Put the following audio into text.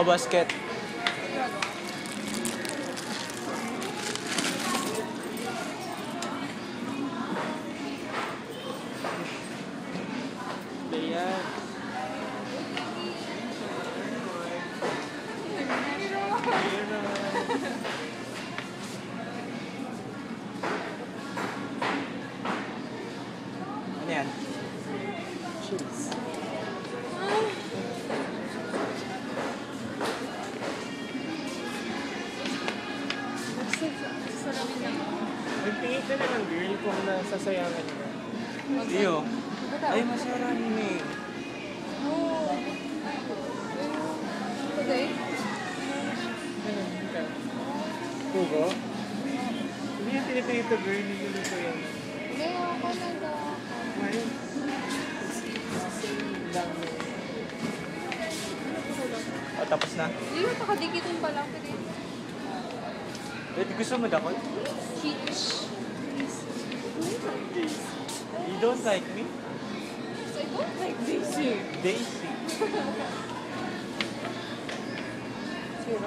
Oh basket. Ya? Cheers. Nagtingin ka na ng girl kung nasasayangan niya. Iyo. Ay, masarap eh. Oo. Today? Kugo? Hindi yung tinitingin to girl, niluluto yan. Hindi, ako lang daw. Ngayon, lang Oh, tapos na. Hindi mo nakadikitin pa lang. Pwede. Pwede gusto mo dakot? Cheech. You don't like me? I don't like Daisy. Daisy. it's your